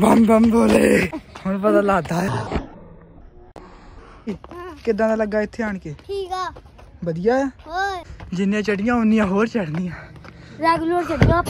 ਬੰਮ ਬੰਮ ਬੋਲੇ ਹੁਣ ਪਤਾ ਲੱਗਦਾ। ਹੈ ਕਿੱਦਾਂ ਦਾ ਲੱਗਾ ਇੱਥੇ ਆਣ ਕੇ? ਠੀਕ ਆ। ਵਧੀਆ? ਹੋਰ? ਜਿੰਨੀਆਂ ਚੜੀਆਂ ਉਨੀਆਂ ਹੋਰ ਚੜਨੀਆਂ ਰੈਗੂਲਰ ਚੱਲਿਆ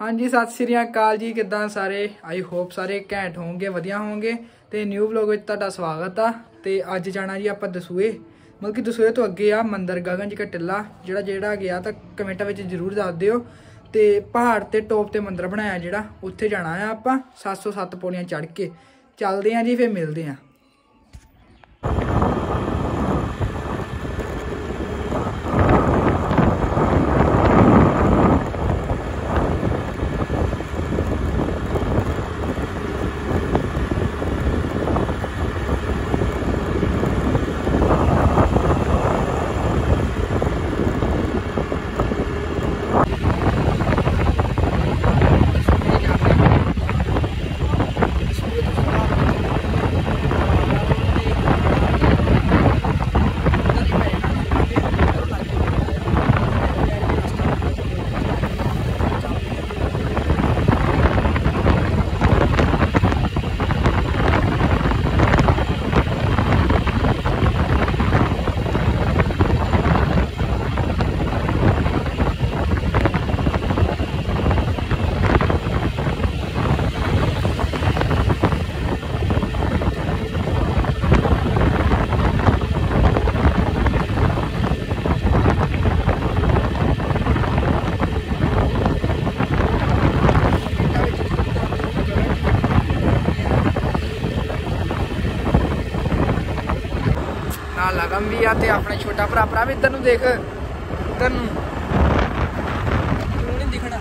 ਹਾਂਜੀ ਸਤਿ ਸ੍ਰੀ ਅਕਾਲ ਜੀ। ਕਿੱਦਾਂ ਸਾਰੇ? ਆਈ ਹੋਪ ਸਾਰੇ ਘੈਂਟ ਹੋਵੋਗੇ ਵਧੀਆ ਹੋਵੋਗੇ। ਤੇ ਨਿਊ ਵਲੌਗ ਵਿੱਚ ਤੁਹਾਡਾ ਸਵਾਗਤ ਆ। ਤੇ ਅੱਜ ਜਾਣਾ ਜੀ ਆਪਾਂ ਦਸੂਏ। ਮਤਲਬ ਕਿ ਦਸੂਏ ਤੋਂ ਅੱਗੇ ਆ ਮੰਦਰ ਗਗਨ ਜੀ ਕਾ ਟਿੱਲਾ ਜਿਹੜਾ ਜਿਹੜਾ ਗਿਆ ਤਾਂ ਕਮੈਂਟਾਂ ਵਿੱਚ ਜਰੂਰ ਦੱਸ ਦਿਓ ਤੇ ਪਹਾੜ ਤੇ ਟੋਪ ਤੇ ਮੰਦਰ ਬਣਾਇਆ ਜਿਹੜਾ ਉੱਥੇ ਜਾਣਾ ਆ ਆਪਾਂ 707 ਪੌੜੀਆਂ ਚੜ੍ਹ ਕੇ ਚੱਲਦੇ ਆਂ ਜੀ ਫੇਰ ਮਿਲਦੇ ਆਂ ਲਗਮ ਵੀ ਆ ਤੇ ਆਪਣਾ ਛੋਟਾ ਭਰਾ ਭਰਾ ਵੀ ਇੱਧਰ ਨੂੰ ਦੇਖ ਇੱਧਰ ਨੂੰ ਤੂੰ ਨਹੀਂ ਦਿਖਣਾ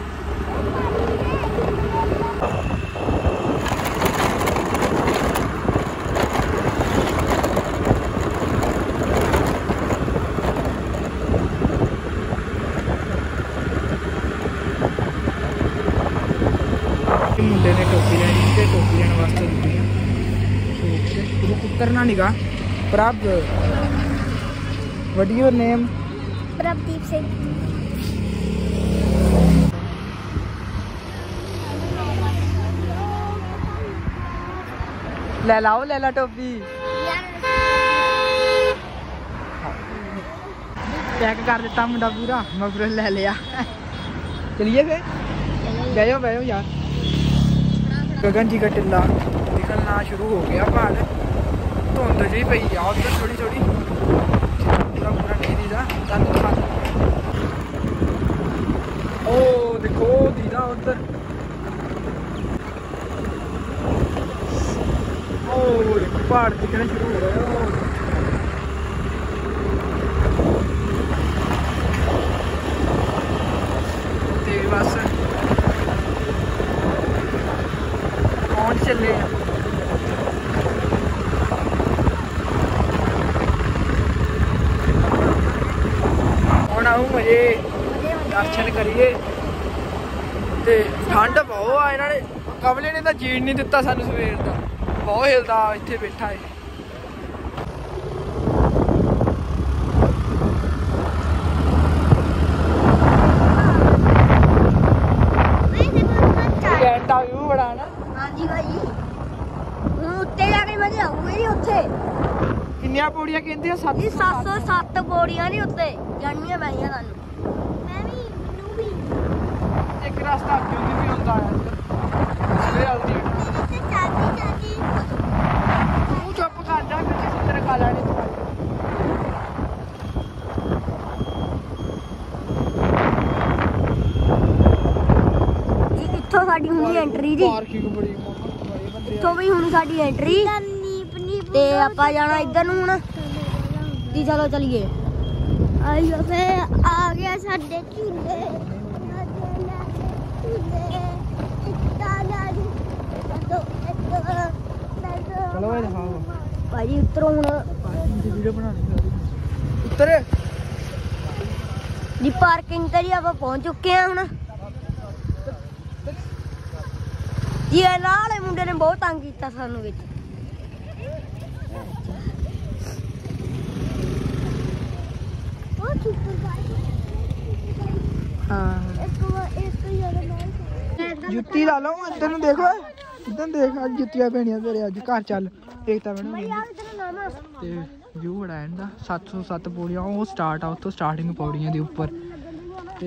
ਇਹ ਮੁੰਡੇ ਨੇ ਟੋਪੀ ਲੈਣੀ ਤੇ ਟੋਪੀ ਲੈਣ ਵਾਸਤੇ ਦਿੱਤੀ ਆ ਸੋ ਉਹ ਉਤਰਨਾ ਨੀਗਾ ਪ੍ਰਭ What your name? Prabdeep Singh. ले लाओ लैला टोपी। चेक कर दिता मुंडा पूरा मगर ले लिया। चलिए फिर। गयो गयो यार। गगन जी का टिल्ला निकलना शुरू हो गया पहाड़ धुंध जी पई आ थोड़ी थोड़ी ओ दिक्खो दीदा उद्धर ओ प्हाड़ शुरू हो गए बस पहुँच चले? हैं ਦਰਸ਼ਨ ਕਰੀਏ ਤੇ ਠੰਡ ਬਹੁਤ ਆ ਇਹਨਾਂ ਨੇ ਕਮਲੇ ਨੇ ਤਾਂ ਜੀਣ ਨਹੀਂ ਦਿੱਤਾ ਸਾਨੂੰ ਸਵੇਰ ਦਾ ਬਹੁਤ ਹਿਲਦਾ ਇੱਥੇ ਬੈਠਾ ਏ ਘੰਟਾ ਵੀ ਬੜਾ ਨਾ ਹਾਂਜੀ ਭਾਈ ਹੁਣ ਉੱਤੇ ਜਾ ਕੇ ਮਜ਼ਾ ਆਊਗਾ ਨਹੀਂ ਉੱਥੇ ਕਿੰਨੀਆਂ ਪੌੜੀਆਂ ਕਹਿੰਦੇ ਆ ਸੱਤ ਇਹ 707 ਪੌੜੀਆਂ ਨਹੀਂ ਉੱਤੇ ਜਾਣੀਆਂ ਪੈਣੀਆਂ ਰਸਤਾ ਦੀ ਵੀ ਹੁੰਦਾ ਆ ਸਵੇਰ ਆਉਂਦੀ ਤੇ ਚੁੱਪ ਕਰ ਜਾ ਕਿ ਕਿਸੇ ਤੇਰੇ ਖਾ ਲੈਣੀ ਤੂੰ। ਇੱਥੋਂ ਸਾਡੀ ਹੁੰਦੀ ਐਂਟਰੀ ਜੀ? ਪਾਰਕਿੰਗ ਬੜੀ ਇੱਥੋਂ ਵੀ ਹੁਣ ਸਾਡੀ ਐਂਟਰੀ ਤੇ ਆਪਾਂ ਜਾਣਾ ਇੱਧਰ ਨੂੰ ਹੁਣ। ਜੀ ਚਲੋ ਚਲੀਏ। ਆਈਓ ਫੇ ਆ ਗਿਆ ਸਾਡੇ ਝੂਲੇ ਚਲੋ ਇਹ ਦਿਖਾਓ ਭਾਜੀ ਉਤਰੋ ਹੁਣ। ਵੀਡੀਓ ਬਣਾਉਣੀ ਸਾਰੀ ਉੱਤਰ। ਜੀ ਪਾਰਕਿੰਗ ਤੇ ਜੀ ਆਪਾਂ ਪਹੁੰਚ ਚੁੱਕੇ ਆ ਹੁਣ। ਜੀ ਇਹ ਨਾਲ ਵਾਲੇ ਮੁੰਡੇ ਨੇ ਬਹੁਤ ਤੰਗ ਕੀਤਾ ਸਾਨੂੰ ਵਿੱਚ। ਜੁੱਤੀ ਲਾ ਲਓ ਇੱਧਰ ਨੂੰ ਦੇਖੋ ਇੱਧਰ ਦੇਖ ਅੱਜ ਜੁੱਤੀਆਂ ਪੈਣੀਆਂ ਤੇਰੇ ਅੱਜ। ਘਰ ਚੱਲ। एकता मैडम व्यू बड़ा सत्त सौ सत्त पौड़ियाँ स्टार्ट आ स्टार्टिंग पौड़ियें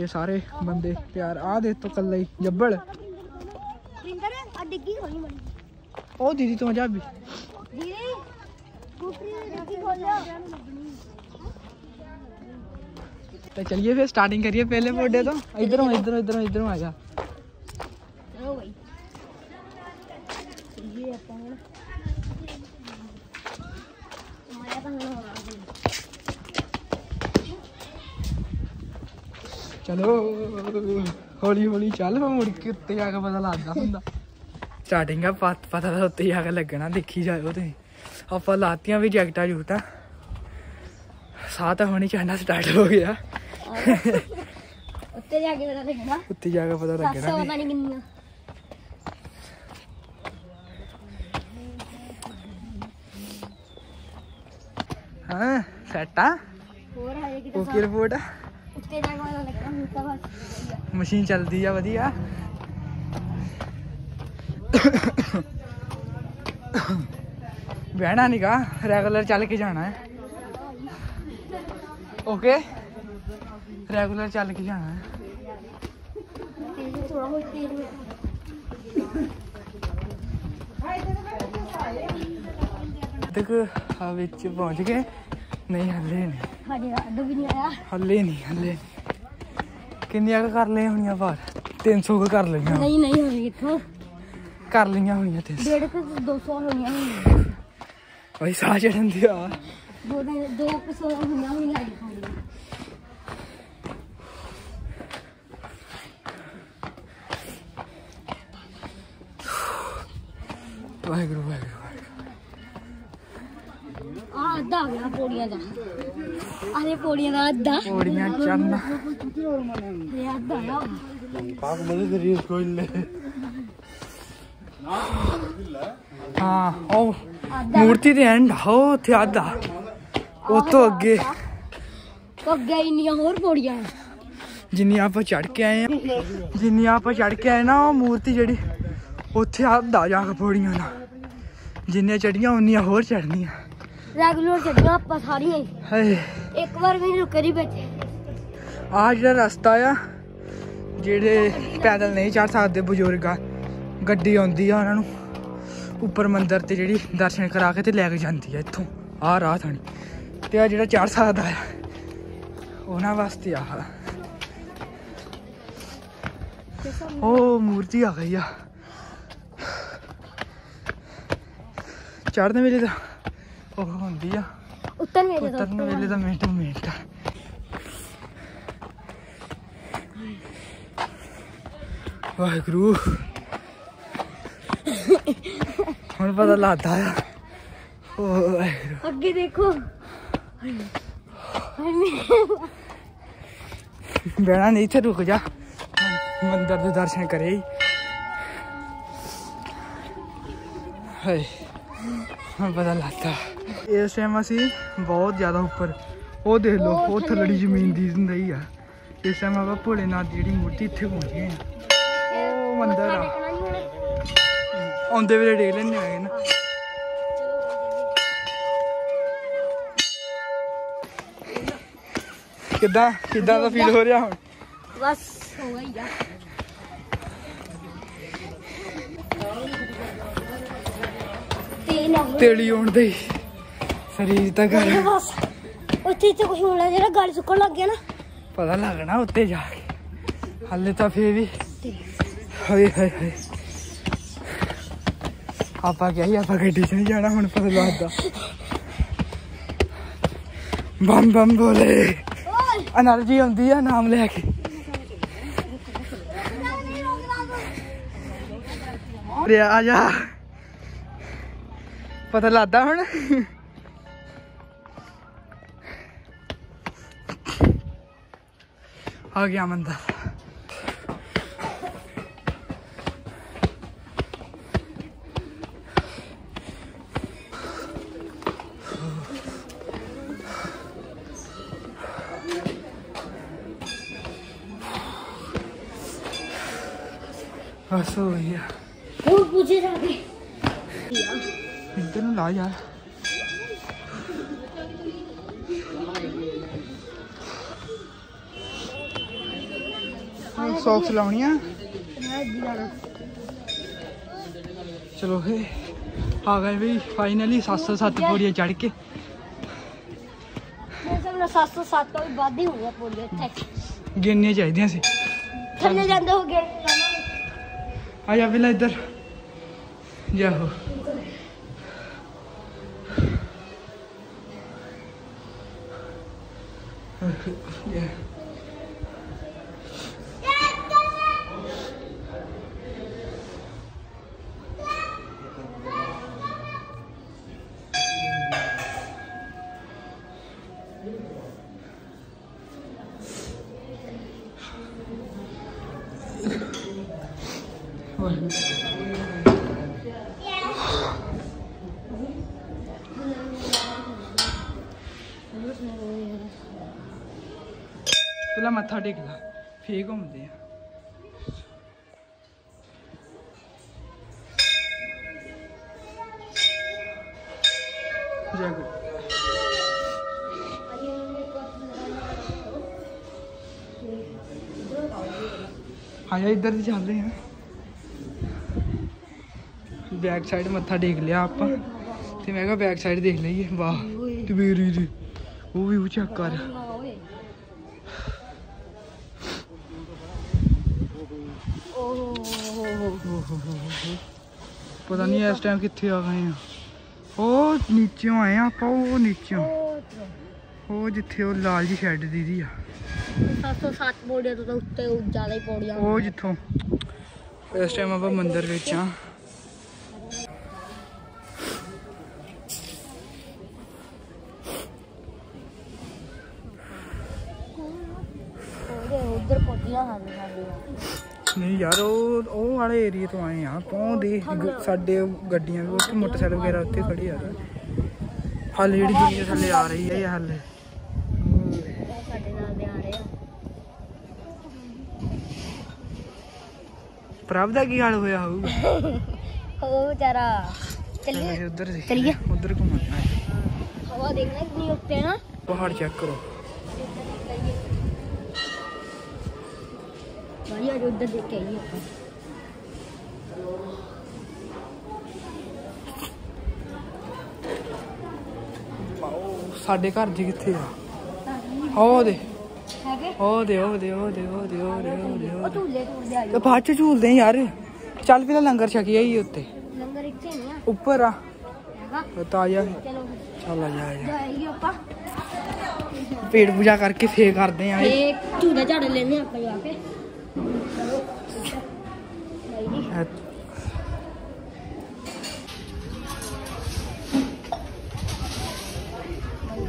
सारे बंदे प्यार आ दे तो कल्ले ही ओ दीदी तू चलिए फिर स्टार्टिंग करिए पहले मोडे तो। इधरों इधरों इधरों इधरों आ जा। ਚਲੋ ਹੌਲੀ ਹੌਲੀ ਚੱਲ ਮੈਂ ਮੁੜ ਕੇ ਉੱਤੇ ਜਾ ਕੇ ਪਤਾ ਲੱਗਦਾ ਹੁੰਦਾ ਸਟਾਰਟਿੰਗ ਆ ਪਤ- ਪਤਾ ਤਾਂ ਉੱਤੇ ਜਾ ਕੇ ਲੱਗਣਾ ਦੇਖੀ ਜਾਇਓ ਤੁਸੀਂ ਆਪਾਂ ਲਾਤੀਆਂ ਵੀ ਜੈਕਟਾਂ ਜੂਟਾਂ ਸਾਹ ਤਾਂ ਹੁਣੀ ਚੜਨਾ ਸਟਾਰਟ ਹੋ ਗਿਆ ਉੱਤੇ ਜਾ ਕੇ ਪਤਾ ਲੱਗਣਾ ਉੱਤੇ ਜਾ ਕੇ ਪਤਾ ਸੱਤ ਲੱਗਣਾ ਸੌ ਵੀ ਪਤਾ ਨਹੀਂ ਕਿੰਨੀਆਂ ਹਾਂ ਸੈਟ ਆ ਹੋਰ ਆਏ ਕਿਤੇ ਓਕੇ ਰਿਪੋਰਟ ਆ ਮਸ਼ੀਨ ਚੱਲਦੀ ਆ ਵਧੀਆ ਬਹਿਣਾ ਨੀਗਾ ਰੈਗੂਲਰ ਚੱਲ ਕੇ ਜਾਣਾ ਹੈ ਓਕੇ ਰੈਗੂਲਰ ਚੱਲ ਕੇ ਜਾਣਾ ਹੈ ਤੇਜ਼ ਥੋੜਾ ਹੋਰ ਤੇਜ਼ ਹੋ ਤੱਕ ਆ ਵਿੱਚ ਪਹੁੰਚ ਗਏ ਨਹੀਂ ਹੱਲੇ ਨਹੀਂ हल्ले नहीं हल्ले किन्निया कर ले हुनिया बार कर नहीं नहीं कर दो सौ वाहेगुरु वाहेगुरु आ दा गया पौड़ियाँ जा अरे पौड़ियाँ दा अद्दा। चन्ना। ये अद्दा पाक मज़े से रील्स कोई ले हाँ ओ मूर्ति दे एंड हो थे अद्दा। ओ तो अगे तो अगे इनियाँ और पौड़ियाँ जिन्नी आप चढ़ के आए हैं। जिन्नी आप चढ़ के आए ना वो मूर्ति जी उत्थे अद्दा जाके पौड़ियाँ ना। जिन्नियाँ चढ़ियाँ उन्नियाँ होर चढ़नियाँ। रेगुलर चढ़ियाँ आप सारियाँ ਇੱਕ ਵਾਰ ਵੀ ਨੀ ਨਹੀਂ ਬੈਠੇ। ਆ ਜਿਹੜਾ ਰਸਤਾ ਆ, ਜਿਹੜੇ ਪੈਦਲ ਨਹੀਂ ਚੜ ਸਕਦੇ ਬਜ਼ੁਰਗ ਆ, ਗੱਡੀ ਆਉਂਦੀ ਆ ਉਹਨਾਂ ਨੂੰ, ਉੱਪਰ ਮੰਦਿਰ ਤੇ ਜਿਹੜੀ ਦਰਸ਼ਨ ਕਰਾ ਕੇ ਤੇ ਲੈ ਕੇ ਜਾਂਦੀ ਆ ਇੱਥੋਂ ਆ ਰਾਹ ਥਾਣੀ। ਤੇ ਆ ਜਿਹੜਾ ਚੜ ਸਕਦਾ ਆ, ਉਹਨਾਂ ਵਾਸਤੇ ਆ ਉਹ ਮੂਰਤੀ ਆ ਗਈ ਆ। ਚੜ੍ਹਨ ਵੇਲੇ ਤਾਂ ਉਹ ਹੁੰਦੀ ਆ। ਉੱਤਰ ਮੇਰੇ ਤੋਂ ਉਤਰਨ ਵੇਲੇ ਤਾਂ ਮਿੰਟ ਮਿੰਟ ਆ। ਵਾਹਿਗੁਰੂ ਹੁਣ ਪਤਾ ਲੱਗਦਾ ਆ ਓ ਵਾਹਿਗੁਰੂ ਅੱਗੇ ਦੇਖੋ ਬਹਿਣਾ ਨਹੀਂ ਇੱਥੇ ਰੁਕ ਜਾ ਮੰਦਰ ਦੇ ਦਰਸ਼ਨ ਕਰੇ ਹਾਏ हाँ, पता लगता। इस टाइम असं बहुत ज़्यादा उपर वह देख लो वो थलड़ी ज़मीन दी होंगी है इस टाइम आप भोलेनाथ की जी मूर्ति इतने पहुँच गए हैं मंदिर आते वे देख लेंगे आए ना। किदा किदा का फील हो रहा हूँ बस हो गई ਤੇਲੀ ਹੋਣ ਦੇ ਸਰੀਰ ਤਾਂ ਗੱਲ ਬਸ ਉੱਥੇ ਤੇ ਕੁਝ ਹੋਣਾ ਜਿਹੜਾ ਗਲ ਸੁੱਕਣ ਲੱਗ ਗਿਆ ਨਾ। ਪਤਾ ਲੱਗਣਾ ਉੱਤੇ ਜਾ ਕੇ। ਹੱਲੇ ਤਾਂ ਫੇਰ ਵੀ। ਹਾਏ ਹਾਏ ਹਾਏ। ਆਪਾਂ ਕਿਹਾ ਹੀ ਆਪਾਂ ਗੱਡੀ 'ਚ ਨਹੀਂ ਜਾਣਾ ਹੁਣ ਪਤਾ ਲੱਗਦਾ। ਬੰਮ ਬੰਮ ਬੋਲੇ। ਅਨਰਜੀ ਹੁੰਦੀ ਆ ਨਾਮ ਲੈ ਕੇ। ਆ ਜਾ। ਪਤਾ ਲੱਗਦਾ ਹੁਣ ਆ ਗਿਆ ਮੰਦਰ ਬਸ ਹੋ ਗਈ ਆ इंटरनल आ यार। सॉक्स लानी चलो हे आ गए भाई फाइनली सत्त सौ सत्त पौड़िया चढ़ के। सत्त गिननी चाहिए सी थल्ले हो गए आ जा इधर। जाहो Yeah. जय आया हाँ इधर से चल रहे हैं। बैक साइड मत्था टेक लिया आप। मैं बैक साइड देख लीए वाह तो मेरी जी। वो चेक कर। पता नहीं इस टाइम कितने आ गए हैं। ਉਹ ਨੀਚੋਂ ਆਏ ਆ ਆਪਾਂ ਉਹ ਨੀਚੋਂ ਉਹ ਜਿੱਥੇ ਉਹ ਲਾਲ ਜੀ ਸ਼ੈਡ ਦੀਦੀ ਆ 707 ਪੌੜੀਆਂ ਤੋਂ ਤਾਂ ਉੱਤੇ ਜ਼ਿਆਦਾ ਹੀ ਪੌੜੀਆਂ ਉਹ ਜਿੱਥੋਂ ਇਸ ਟਾਈਮ ਆਪਾਂ ਮੰਦਿਰ ਵਿੱਚ ਆ ਉਹਦੇ ਉਧਰ ਪੌੜੀਆਂ ਹਨ ਸਾਡੀਆਂ ਨਹੀਂ ਯਾਰ ਉਹ ਉਹ ਵਾਲੇ ਏਰੀਆ ਤੋਂ ਆਏ ਆ। ਤੋਂ ਦੇ ਸਾਡੇ ਗੱਡੀਆਂ ਵੀ ਉੱਥੇ ਮੋਟਰਸਾਈਕਲ ਵਗੈਰਾ ਉੱਥੇ ਖੜੀ ਆ। ਹਾਲੇ ਜਿਹੜੀ ਦੁਨੀਆ ਥੱਲੇ ਆ ਰਹੀ ਹੈ ਇਹ ਹਾਲੇ। ਪ੍ਰਭ ਦਾ ਕੀ ਹਾਲ ਹੋਇਆ ਹੋਊਗਾ? ਉਹ ਵਿਚਾਰਾ ਚੱਲੀਏ। ਉਧਰ ਚੱਲੀਏ। ਉਧਰ ਘੁੰਮਣਾ। ਹਵਾ ਦੇਖਣਾ ਕਿੰਨੀ ਉੱਤੇ ਨਾ ਪਹਾੜ ਚੈੱਕ ਕਰੋ। ਭਾਈ ਅੱਜ ਉੱਧਰ ਦੇਖ ਕੇ ਆਈਏ ਆਪਾਂ ਉਹ ਸਾਡੇ ਘਰ ਜੀ ਕਿੱਥੇ ਆ ਉਹ ਦੇ ਹੈਗੇ ਉਹ ਦੇ ਉਹ ਦੇ ਉਹ ਦੇ ਉਹ ਦੇ ਉਹ ਦੇ ਉਹ ਦੇ ਉਹ ਝੂਲੇ ਟੂਰਦੇ ਆ ਤੇ ਬਾਅਦ ਚ ਝੂਲਦੇ ਆ ਯਾਰ ਚੱਲ ਪਹਿਲਾਂ ਲੰਗਰ ਛਕੀ ਆਈ ਉੱਤੇ ਲੰਗਰ ਇੱਥੇ ਨਹੀਂ ਆ ਉੱਪਰ ਆ ਹੈਗਾ ਤਾਂ ਆ ਜਾ ਚਲੋ ਚੱਲ ਆ ਜਾ ਆ ਜਾ ਜਾਈਏ ਆਪਾਂ ਪੇਟ ਪੂਜਾ ਕਰਕੇ ਫੇਰ ਕਰਦੇ ਆ ਤੇ ਝੂਲੇ ਝਾੜੇ ਲੈਣੇ ਆਪਾਂ ਜਾ ਕੇ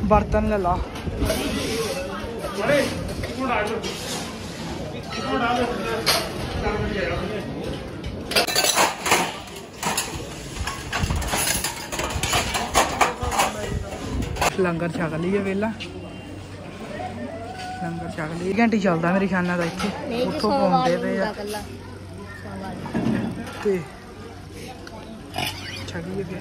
ਬਰਤਨ ਲੈ ਲਾ ਲੰਗਰ ਛਕ ਲਈਏ ਵੇਲਾ ਲੰਗਰ ਛਕ ਲਈ ਘੰਟੀ ਚੱਲਦਾ ਮੇਰੇ ਖਿਆਲ ਨਾਲ ਤਾਂ ਇੱਥੇ ਨਹੀਂ ਜੀ ਉੱਥੋਂ ਸੋਮਵਾਰ ਪਾਉਂਦੇ ਨੂੰ ਪਏ ਹੁੰਦਾ ਆ ਕੱਲਾ ਸੋਮਵਾਰ ਤੇ ਛਕੀਏ ਫਿਰ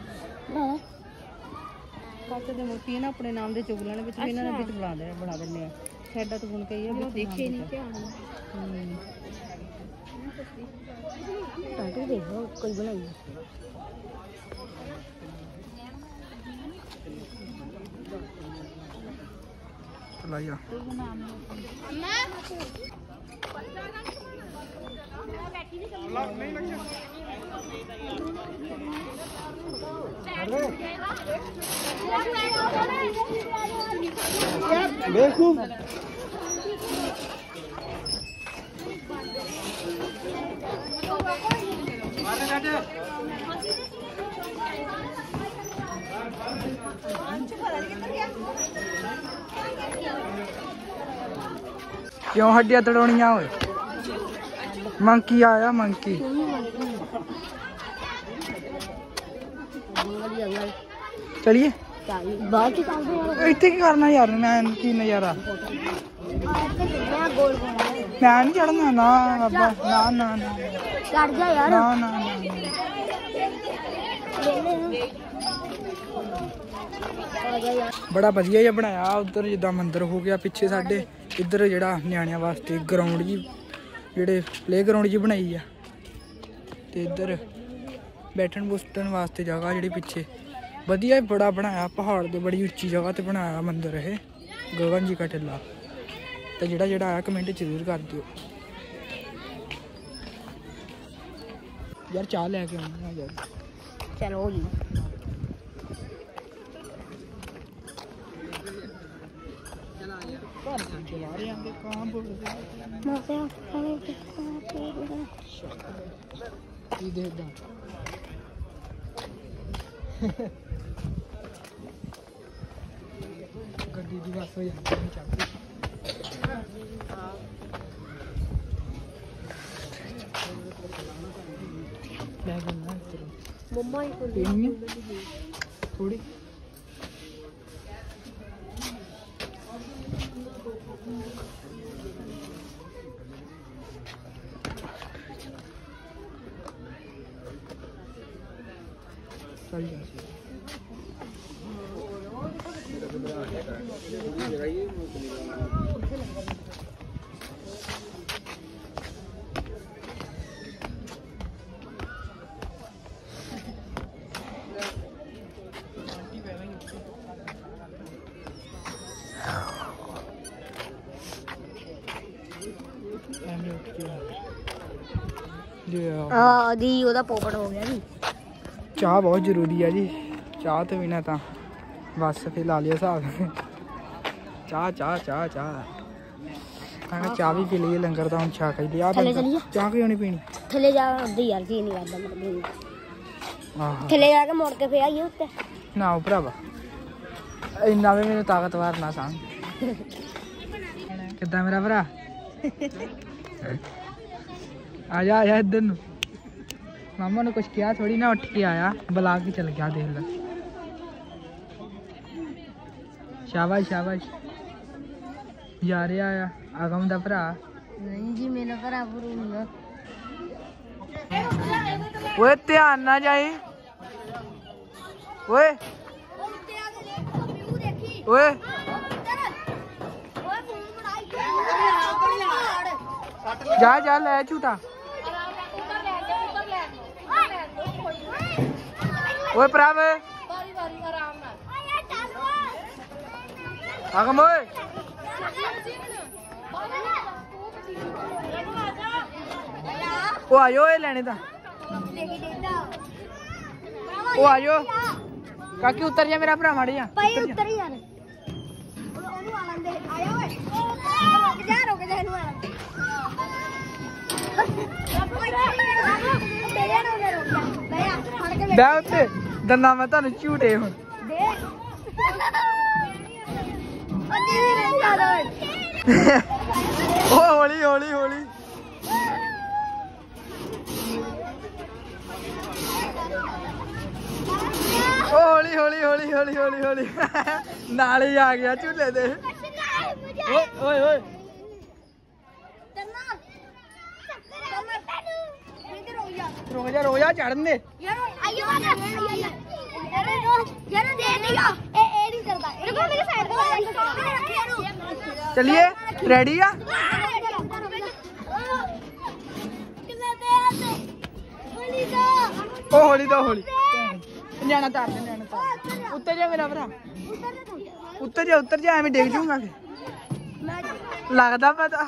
ਬਣਾ ਕੱਚ ਦੇ ਮੋਤੀ ਨਾ ਆਪਣੇ ਨਾਮ ਦੇ ਚੁਗ ਲੈਣ ਵਿੱਚ ਵੀ ਇਹਨਾਂ ਨੇ ਵਿੱਚ ਬਣਾ ਦੇ ਬਣਾ ਦਿੰਦੇ ਆ ਸ਼ੈਡਾ ਤੋਂ ਬੁਣ ਕੇ ਇਹ ਵੀ ਦੇਖੇ ਨਹੀਂ ਧਿਆਨ ਨਾਲ ਟੈਟੂ ਦੇਖੋ ਕੋਈ ਬਣਾਈ ਚਲਾ ਜਾ बेवकूफ क्यों हड्डियां तड़ोनिया हुई मंकी आया मंकी चलिए। इतना करना यार मैं की नज़ारा नैन चढ़ना ना बाबा ना ना ना। ना ना ना। बड़ा वजिया जहा बनाया उधर जिदा मंदिर हो गया पिछे साढ़े। इधर जरा न्याण वास्ते ग्राउंड जी। ਜਿਹੜਾ ਨਿਆਣਿਆਂ ਵਾਸਤੇ ਗਰਾਊਂਡ ਜੀ ਜਿਹੜੇ ਪਲੇ ਗਰਾਊਂਡ ਜੀ ਬਣਾਈ ਆ ਤੇ ਇੱਧਰ ਬੈਠਣ ਬੁੱਟਣ ਵਾਸਤੇ ਜਗ੍ਹਾ ਜਿਹੜੀ ਪਿੱਛੇ ਵਧੀਆ ਹੀ ਬੜਾ ਬਣਾਇਆ ਪਹਾੜ ਦੇ ਬੜੀ ਉੱਚੀ ਜਗ੍ਹਾ ਤੇ ਬਣਾਇਆ ਮੰਦਿਰ ਇਹ ਗਗਨ ਜੀ ਕਾ ਟਿੱਲਾ ਤੇ ਜਿਹੜਾ ਜਿਹੜਾ ਆਇਆ ਕਮੈਂਟ ਜ਼ਰੂਰ ਕਰ ਦਿਓ ਯਾਰ ਚਾਹ ਲੈ ਕੇ ਆਉਂਦੇ ਆ ਯਾਰ ਚਲੋ ਜੀ ਘਰ ਦੇ ਚਲਾ ਰਹੇ ਆਂਗੇ ਕਾਂ ਬੋਲਦੇ ਮੈਂ ਕਿਹਾ ਖਾਣੇ ਤੇ ਕੀ ਦੇਖਦਾ ਗੱਡੀ ਦੀ ਬੱਸ ਹੋ ਜਾਂਦੀ ਹੈ ਚੱਲਦੀ ਲੈ ਬੰਦਾ ਇੱਧਰ ਮੰਮਾ ਹੀ ਕੋਲ ਪੀਣੀ ਹੈ ਥੋੜੀ ਆ ਆ ਦੀ ਉਹਦਾ ਪੋਪਟ ਹੋ ਗਿਆ ਜੀ। ਚਾਹ ਬਹੁਤ ਜ਼ਰੂਰੀ ਆ ਜੀ। ਚਾਹ ਤੋਂ ਬਿਨਾ ਤਾਂ ਬਸ ਫੇ ਲਾ ਲਿਆ ਹਿਸਾਬ। ਚਾਹ ਚਾਹ ਚਾਹ ਚਾਹ। ਕਿਹਾ ਚਾਹ ਵੀ ਪੀ ਲਈਏ ਲੰਗਰ ਤਾਂ ਹੁਣ ਛਕ ਹੀ ਲਿਆ। ਥੱਲੇ ਚੱਲੀਏ? ਚਾਹ ਕਿਉਂ ਨਹੀਂ ਪੀਣੀ? ਥੱਲੇ ਜਾ ਉੱਧਰ ਯਾਰ ਜੀ ਨਹੀਂ ਕਰਦਾ ਮਤਲਬ ਆਹ। ਥੱਲੇ ਜਾ ਕੇ ਮੁੜ ਕੇ ਫੇਰ ਆਈਏ ਉੱਤੇ। ਨਾ ਉਹ ਭਰਾਵਾ। ਇੰਨਾ ਵੀ ਮੈਨੂੰ ਤਾਕਤਵਰ ਨਾ ਸਾਂ ਕਿੱਦਾਂ ਮੇਰਾ ਭਰਾ? ਆ ਜਾ ਆ ਜਾ ਇੱਧਰ ਨੂੰ। मामा ने कुछ किया थोड़ी ना उठ के आया बुला के चल गया देख लो। शाबाश शाबाश। जा रहा आया आगम का भरा। नहीं जी मेरा भरा ओए ध्यान ना जाए ओए। ओए। जा जा ले झूठा। ਓਏ ਓਏ ਜਾ ਜਾ ਲੈ ਝੂਟਾ ਓਏ ਪ੍ਰਭ ਆਗਮ ਓਏ। ਉਹ ਆਇਓ ਇਹ ਲੈਣੇ ਤਾਂ। ਉਹ ਆਇਓ। ਕਾਕੀ ਉਤਰ ਜਾ ਮੇਰਾ ਭਰਾ ਮੜ ਜਾ ਭਾਈ ਉੱਤਰ ਯਾਰ। ਉਹਨੂੰ ਆ ਲੈਂਦੇ ਆਇਆ ਓਏ। ਰੁਕ ਜਾ ਰੁਕ ਜਾ ਇਹਨੂੰ ਆ ਲੈਂਦੇ ਤੇਰੇ ਨੂੰ ਰੁਕ ਜਾ। ਬਈ ਆ ਫੜ ਕੇ ਬੈ ਉੱਤੇ। ਦੰਨਾ ਮੈਂ ਤੁਹਾਨੂੰ ਝੂਟੇ ਹੁਣ। ਉਹ ਹੌਲੀ ਹੌਲੀ ਹੌਲੀ। ਹੌਲੀ ਹੌਲੀ ਹੌਲੀ ਹੌਲੀ ਹੌਲੀ ਹੌਲੀ। ਨਾਲ ਹੀ ਆ ਗਿਆ ਝੂਲੇ ਦੇ ਓਏ ਓਏ ਓਏ। रोजा जा चढ़न दे। चलिए रेडी है ओ होली दो होली। जाना तार जाना उतर जा मेरा भरा। उतर जा उतर जा मैं डिग जाऊँगा लगता पता।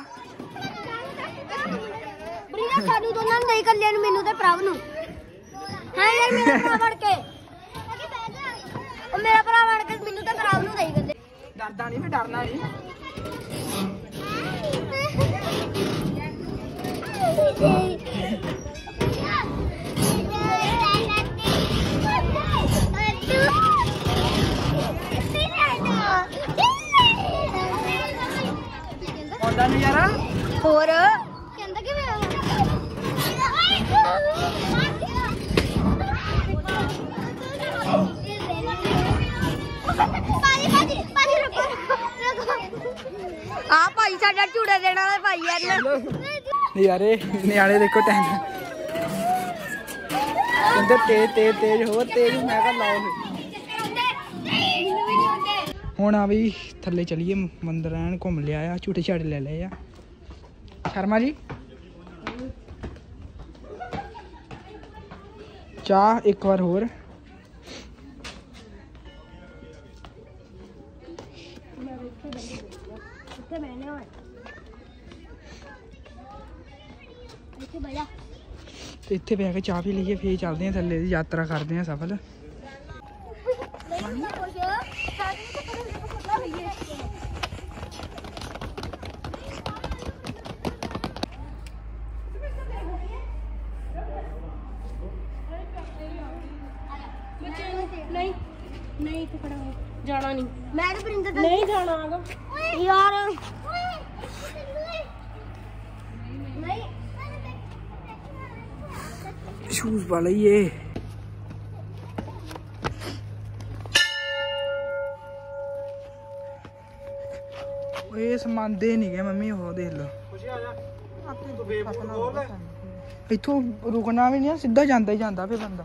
ਸਾਨੂੰ ਦੋਨਾਂ ਨੂੰ ਨਹੀਂ ਕੱਲਿਆਂ ਨੂੰ ਮੈਨੂੰ ਤੇ ਪ੍ਰਭ ਨੂੰ। ਹਾਂ ਯਾਰ ਮੇਰਾ ਭਰਾ ਵੜ ਕੇ। ਉਹ ਮੇਰਾ ਭਰਾ ਵੜ ਕੇ ਮੈਨੂੰ ਤੇ ਪ੍ਰਭ ਨੂੰ ਨਹੀਂ ਕੱਲੇ ਡਰਦਾ ਨਹੀਂ ਫੇ ਡਰਨਾ ਨਹੀਂ। ਆਉਂਦਾ ਨਜ਼ਾਰਾ ਹੋਰ? ਆ ਭਾਈ ਸਾਡਾ ਝੂੜੇ ਦੇਣ ਵਾਲਾ ਭਾਈ ਯਾਰ ਨਜ਼ਾਰੇ ਨਿਆਣੇ ਦੇਖੋ ਟੈਨ ਕਹਿੰਦੇ ਤੇਜ਼ ਤੇਜ਼ ਤੇਜ਼ ਹੋਰ ਤੇਜ਼ ਮੈਂ ਕਹਾਂ ਲਾਓ ਫਿਰ ਹੁਣ ਆ ਵੀ ਥੱਲੇ ਚਲੀਏ ਮੰਦਰ ਐਨ ਘੁੰਮ ਲਿਆ ਆ ਝੂਟੇ ਝਾੜੇ ਲੈ ਲਏ ਆ ਸ਼ਰਮਾ ਜੀ ਚਾਹ ਇੱਕ ਵਾਰ ਹੋਰ ਇੱਥੇ ਬੈਠਨੇ ਹੋਏ ਇੱਥੇ ਬੈਠਾ ਤੇ ਇੱਥੇ ਬਹਿ ਕੇ ਚਾਹ ਪੀ ਲਈਏ ਫੇਰ ਚੱਲਦੇ ਆ ਥੱਲੇ ਦੀ ਯਾਤਰਾ ਕਰਦੇ ਆ ਸਫਲ ਜਾਣਾ ਨਹੀਂ ਮੈਂ ਤਾਂ ਪ੍ਰਿੰਦਾ ਨਹੀਂ ਜਾਣਾ ਆਗਾ ਯਾਰ शूज़ वाला ये ये समान दे नहीं गए मम्मी वो देख लो। इतों रुकना भी नहीं सीधा जाता ही जाता फिर बंदा।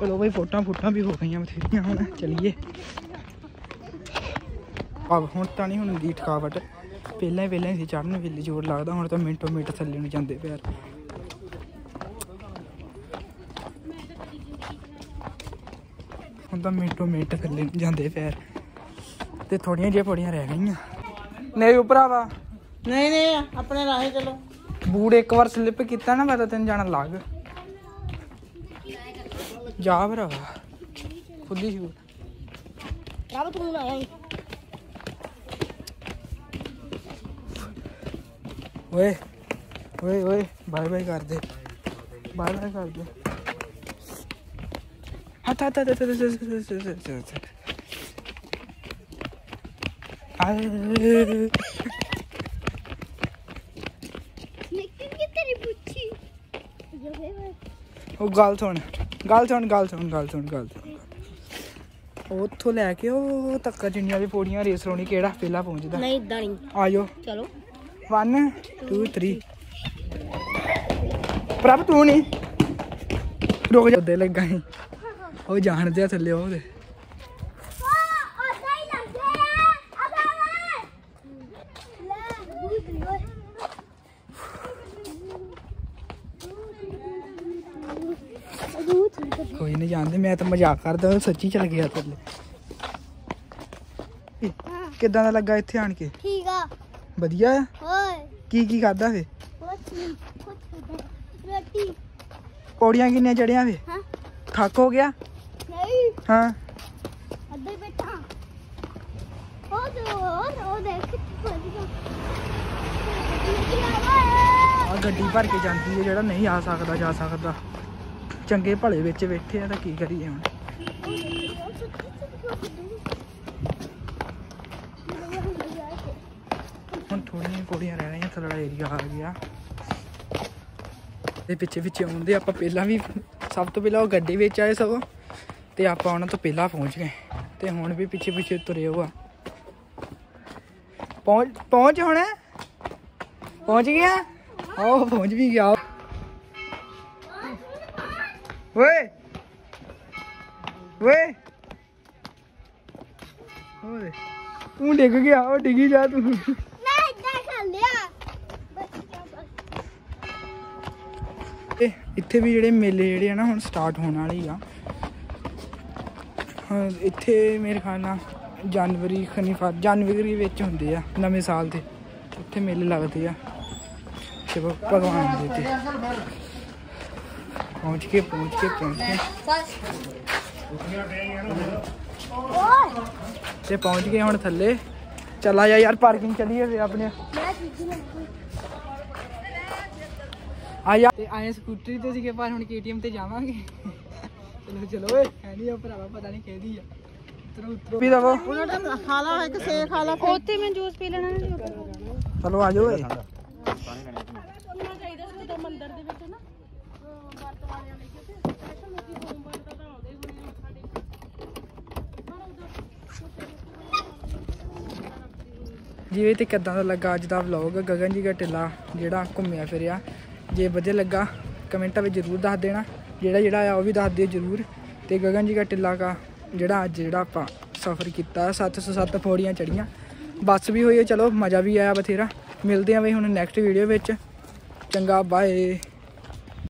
ਚਲੋ ਬਈ ਫੋਟੋਆਂ ਫੋਟਾਂ ਵੀ ਹੋ ਗਈਆਂ ਬਥੇਰੀਆਂ ਹੁਣ ਚਲੀਏ ਆ ਹੁਣ ਤਾਂ ਨਹੀਂ ਹੁਣ ਦੀ ਥਕਾਵਟ ਪਹਿਲਾਂ ਹੀ ਪਹਿਲਾਂ ਹੀ ਸੀ ਚੜਨ ਵੇਲੇ ਜ਼ੋਰ ਲੱਗਦਾ ਹੁਣ ਤਾਂ ਮਿੰਟੋ ਮਿੰਟ ਥੱਲੇ ਨੂੰ ਜਾਂਦੇ ਪਿਆਰ ਹੁਣ ਤਾਂ ਮਿੰਟੋ ਮਿੰਟ ਥੱਲੇ ਨੂੰ ਜਾਂਦੇ ਪੈਰ ਤੇ ਥੋੜੀਆਂ ਜਿਹੀਆਂ ਪੌੜੀਆਂ ਰਹਿ ਗਈਆਂ ਨਹੀਂ ਭਰਾਵਾ ਨਹੀਂ ਨਹੀਂ ਆਪਣੇ ਰਾਹੇ ਚਲੋ ਬੂਟ ਇੱਕ ਵਾਰ ਸਲਿੱਪ ਕੀਤਾ ਨਾ ਮੈਂ ਤਾਂ ਤੈਨੂੰ ਜਾਣਾ ਲੱਗ जा भरा। खुद ही ओए ओए ओए बाय बाय कर दे। बाय बाय कर दे। हट हट हट हट हट हट हट हट हट ओ गल ਸੁਣ ਗੱਲ ਸੁਣ ਗੱਲ ਸੁਣ ਗੱਲ ਸੁਣ ਗੱਲ ਸੁਣ। ਉੱਥੋਂ ਲੈ ਕੇ ਉਹ ਤੱਕ ਜਿੰਨੀਆਂ ਵੀ ਪੌੜੀਆਂ ਰੇਸ ਲਾਉਣੀ ਕਿਹੜਾ ਪਹਿਲਾਂ ਪਹੁੰਚਦਾ। ਨਹੀਂ ਇਦਾਂ ਨਹੀਂ। ਆਜੋ ਚਲੋ। 1 2 3 ਪ੍ਰਭ ਤੂੰ ਨਹੀਂ। ਰੁਕ ਜਾ। ਦੇ ਲੱਗਾ ਸੀ। ਉਹ ਜਾਣਦੇ ਆ ਥੱਲੇ ਉਹਦੇ ਜਾਣਦੇ ਮੈਂ ਤਾਂ ਮਜ਼ਾਕ ਕਰਦਾ ਉਹ ਸੱਚੀ ਚਲ ਗਿਆ ਥੱਲੇ ਇਹ, ਕਿੱਦਾਂ ਦਾ ਲੱਗਾ ਇੱਥੇ ਆਣ ਕੇ ਠੀਕ ਆ ਵਧੀਆ ਆ ਓਏ ਕੀ ਕੀ ਖਾਦਾ ਫੇ ਕੁਛ ਨਹੀਂ ਕੁਛ ਰੋਟੀ ਪੌੜੀਆਂ ਕਿੰਨੀਆਂ ਚੜੀਆਂ ਫੇ ਹਾਂ ਥੱਕ ਹੋ ਗਿਆ ਨਹੀਂ ਹਾਂ ਅੱਧੇ ਬੈਠਾ ਉਹ ਤੇ ਉਹ ਉਹ ਦੇਖ ਕਿੱਥੇ ਆ ਗੱਡੀ ਭਰ ਕੇ ਜਾਂਦੀ ਹੈ ਜਿਹੜਾ ਨਹੀਂ ਆ ਸਕਦਾ ਜਾ ਸਕਦਾ ਚੰਗੇ ਭਲੇ ਵਿੱਚ ਬੈਠੇ ਆ ਤਾਂ ਕੀ ਕਰੀਏ ਹੁਣ ਹੁਣ ਥੋੜੀਆਂ ਪੌੜੀਆਂ ਰਹਿ ਗਈਆਂ ਥੱਲੜਾ ਏਰੀਆ ਆ ਗਿਆ ਤੇ ਪਿੱਛੇ ਪਿੱਛੇ ਆਉਂਦੇ ਆਪਾਂ ਪਹਿਲਾਂ ਵੀ ਸਭ ਤੋਂ ਪਹਿਲਾਂ ਉਹ ਗੱਡੀ ਵਿੱਚ ਆਏ ਸਗੋਂ ਤੇ ਆਪਾਂ ਉਹਨਾਂ ਤੋਂ ਪਹਿਲਾਂ ਪਹੁੰਚ ਗਏ ਤੇ ਹੁਣ ਵੀ ਪਿੱਛੇ ਪਿੱਛੇ ਤੁਰੇ ਹੋ ਆ ਪਹੁੰਚ ਪਹੁੰਚ ਹੁਣ ਪਹੁੰਚ ਗਿਆ ਉਹ ਪਹੁੰਚ ਵੀ ਗਿਆ ਓਏ। ਓਏ। ਓਏ। ਤੂੰ ਡਿੱਗ ਗਿਆ ਉਹ ਡਿੱਗੀ ਜਾ ਤੂੰ। ਮੈਂ ਇੱਦਾਂ ਕਰ ਲਿਆ ਤੇ ਇੱਥੇ ਵੀ ਜਿਹੜੇ ਮੇਲੇ ਜਿਹੜੇ ਆ ਨਾ ਹੁਣ ਸਟਾਰਟ ਹੋਣ ਵਾਲੇ ਆ। ਇੱਥੇ ਮੇਰੇ ਖਿਆਲ ਨਾਲ ਜਨਵਰੀ ਖਨੀਫਾ ਜਨਵਰੀ ਵਿੱਚ ਹੁੰਦੇ ਆ ਨਵੇਂ ਸਾਲ ਦੇ। ਇੱਥੇ ਮੇਲੇ ਲੱਗਦੇ ਆ। ਸ਼ਿਵ ਭਗਵਾਨ ਦੇ ਤੇ। पहुँच के पहुँच के पहुँच के। ते पहुँच गए हम थले चला जा यार पार्किंग चली है अपने। आया आए स्कूटरी तो के पास हम के टी एम ते जावे चलो चलो है भरावा पता नहीं कह है चलो आज ਜਿਵੇਂ ਤੇ ਕਿਦਾਂ ਦਾ ਲੱਗਾ ਅੱਜ ਦਾ ਵਲੌਗ ਗਗਨ ਜੀ ਦਾ ਢਿੱਲਾ ਜਿਹੜਾ ਘੁੰਮਿਆ ਫਿਰਿਆ ਜੇ ਵਧੀਆ ਲੱਗਾ ਕਮੈਂਟਾਂ ਵਿੱਚ ਜ਼ਰੂਰ ਦੱਸ ਦੇਣਾ ਜਿਹੜਾ ਜਿਹੜਾ ਆ ਉਹ ਵੀ ਦੱਸ ਦਿਓ ਜ਼ਰੂਰ ਤੇ ਗਗਨ ਜੀ ਦਾ ਢਿੱਲਾ ਦਾ ਜਿਹੜਾ ਅੱਜ ਜਿਹੜਾ ਆਪਾਂ ਸਫ਼ਰ ਕੀਤਾ 707 ਪੌੜੀਆਂ ਚੜੀਆਂ ਬੱਸ ਵੀ ਹੋਈ ਹੈ ਚਲੋ ਮਜ਼ਾ ਵੀ ਆਇਆ ਬਥੇਰਾ ਮਿਲਦੇ ਆਂ ਬਈ ਹੁਣ ਨੈਕਸਟ ਵੀਡੀਓ ਵਿੱਚ ਚੰਗਾ ਬਾਏ